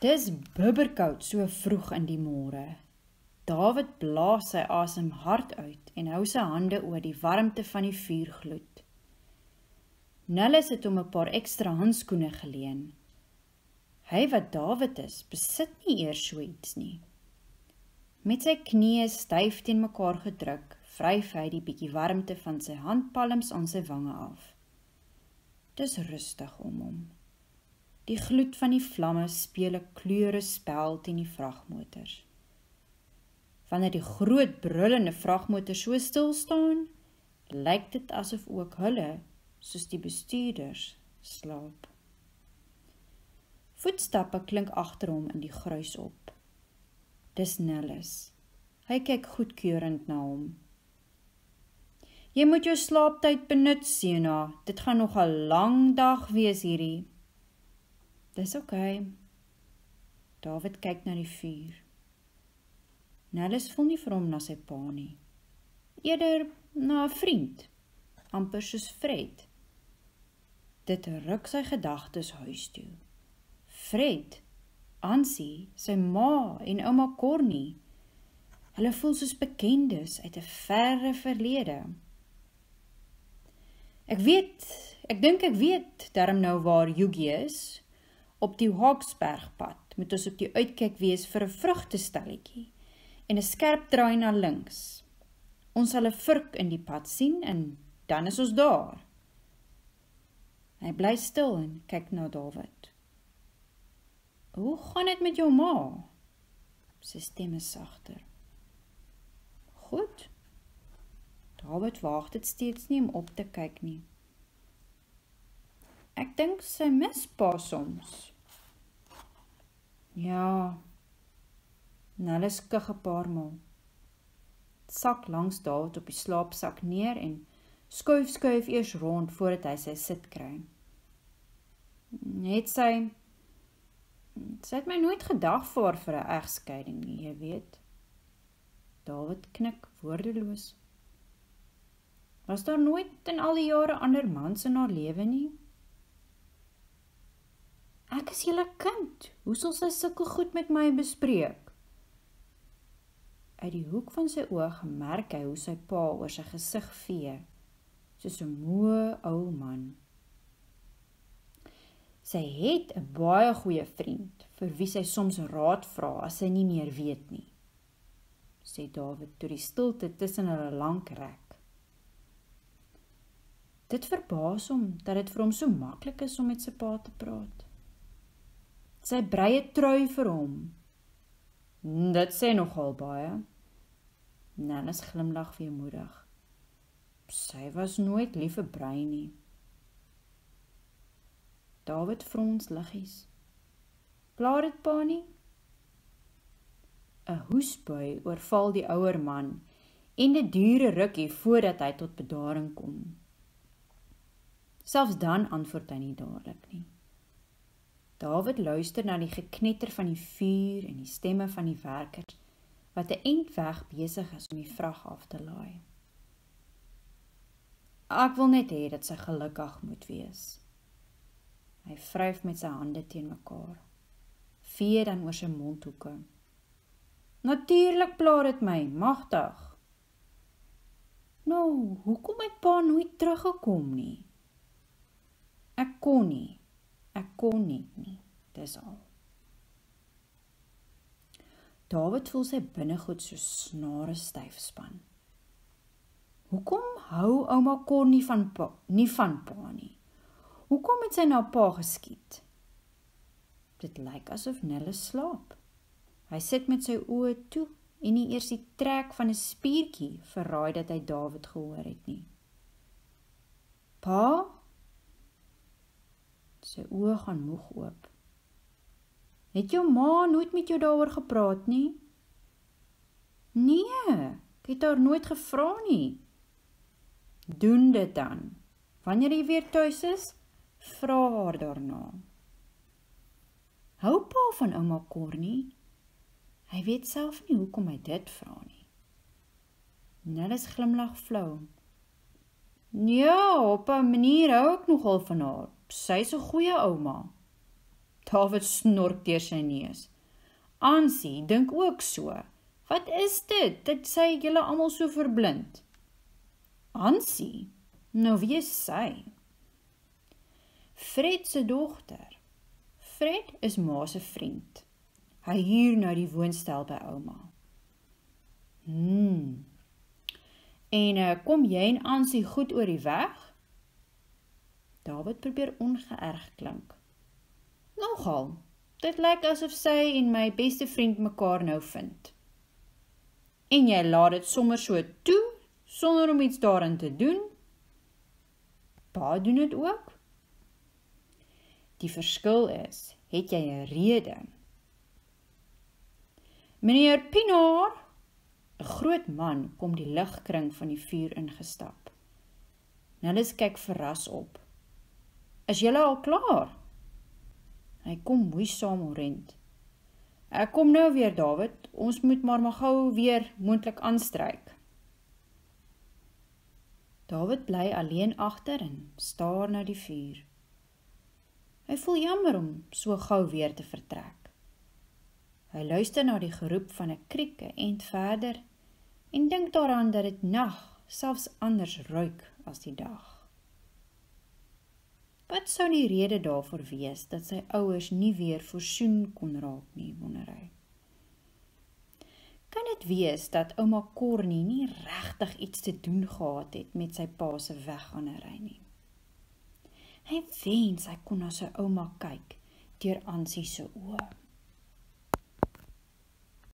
Dis bibberkoud so vroeg in die môre. David blaas sy asem hard uit en hou sy hande oor die warmte van die vuurgloed. Nullis het hom 'n paar ekstra handskoene geleen. Hy wat David is, besit nie eers so iets nie. Met sy knieë styf teen mekaar gedruk, vryf hy die bietjie warmte van sy handpalms aan sy wange af. Dis rustig om hom. Die gloed van die vlamme speel 'n kleure spel teen die vragmotors. Wanneer die groot brullende vragmotor so stil staan, lyk dit asof ook hulle, soos die bestuurders, slaap. Voetstappe klink agter hom in die gruis op. Dis Nellis. Hy kyk goedkeurend na hom. Jy moet jou slaaptyd benut, Sena. Dit gaan nog 'n lang dag wees hierdie. Dis oukei. Okay. David kyk na die vuur. Nellis voel nie vir hom na sy pa nie. Eerder na 'n vriend, amper soos Fred. Dit ruk sy gedagtes huis toe. Fred, Ansie, sy ma en ouma Cornie. Hulle voel soos bekendes uit 'n verre verlede. Ek weet, ek dink ek weet darm nou waar Yugi is. Op die Hawksbergpad moet ons op die uitkyk wees vir 'n vrugtestalletjie en 'n skerp draai na links. Ons sal 'n vurk in die pad sien en dan is ons daar. Hy bly stil en kyk na Dawid. Hoe gaan dit met jou ma? Sy stem is sagter. Goed. David waag dit steeds nie om op te kyk nie. Ek dink sy mis pa soms. Ja. Nelle skug 'n paar maal. Sak langs David op die slaapsak neer en skuif skuif eers rond voordat hy sy sit kry. Net sy sy het my nooit gedag vir vir 'n egskeiding jy weet. David knik woordeloos. Was daar nooit in al die jare ander mans in haar lewe nie? Ek is julle kind. Hoe sal sy sulke goed met my bespreek? Uit die hoek van sy oog merk hy hoe sy pa oor sy gesig vee, soos 'n moe ou man. Sy het 'n baie goeie vriend vir wie sy soms raad vra as sy nie meer weet nie. Sê Dawid toe die stilte tussen hulle lank rek. Dit verbaas hom dat dit vir hom so maklik is om met sy pa te praat. Sy breie trui vir hom. Dit sê nogal baie. Nannes glimlag weemoedig. Sy was nooit lief vir brei nie. David frons liggies. Klaar dit pa nie? 'n Hoesbui oorval die ouer man en dit duur 'n rukkie voordat hy tot bedaring kom. Selfs dan antwoord hy nie dadelik nie. Dawid luister na die geknetter van die vuur en die stemme van die werkers wat 'n end weg besig is om die vrag af te laai. Ek wil net hê dat sy gelukkig moet wees. Hy vryf met sy hande teen mekaar. Vee dan oor sy mondhoeke. Natuurlik pla dit my, magtig. Nou, hoekom het pa nooit teruggekom nie? Ek kon nie. Ek kon nie nie. Dis al. David voel sy binnegoed so snare styf span. Hoekom hou ouma Connie van pa, nie van pa nie? Hoekom het sy na pa geskiet? Dit lyk asof Nelle slaap. Hy sit met sy oë toe en nie eers die trek van 'n spiertjie verraai dat hy David gehoor het nie. Pa, Sy oë gaan moeg oop. Het jou ma nooit met jou daaroor gepraat nie? Nee, ek het haar nooit gevra nie. Doen dit dan. Wanneer jy weer tuis is, vra haar daarna. Hou pa van ouma Cornie. Hy weet self nie hoekom hy dit vra nie. Nellis glimlag flou. Ja, op 'n manier hou ek nogal van haar sy's 'n goeie ouma. David snork deur sy neus. Ansie dink ook so. Wat is dit? Dit sê julle almal so verblind. Ansie, nou wie is sy? Fred se dogter. Fred is ma se vriend. Hy huur nou die woonstel by ouma. Hmm. En uh, kom jy en Ansie goed oor die weg? David probeer ongeërg klink. Nogal. Dit lyk asof sy en my beste vriend mekaar nou vind. En jy laat dit sommer so toe sonder om iets daarin te doen? Pa doen dit ook? Die verskil is, het jy 'n rede? Meneer Pinaar, 'n groot man kom die ligkring van die vuur ingestap. Nullis kyk verras op. Is julle al klaar? Hy kom moeisaam orent. Ek kom nou weer, David. Ons moet maar maar gou weer moontlik aanstryk. David bly alleen agter en staar na die vuur. Hy voel jammer om so gou weer te vertrek. Hy luister na die geroep van 'n krieke en verder en dink daaraan dat dit nag selfs anders ruik as die dag. Wat sou die rede daarvoor wees dat sy ouers nie weer voorsoen kon raak nie, wonder hy. Kan dit wees dat ouma Cornie nie regtig iets te doen gehad het met sy pa se wegganery nie? Hy wens hy kon na sy ouma kyk deur Ansie se oë.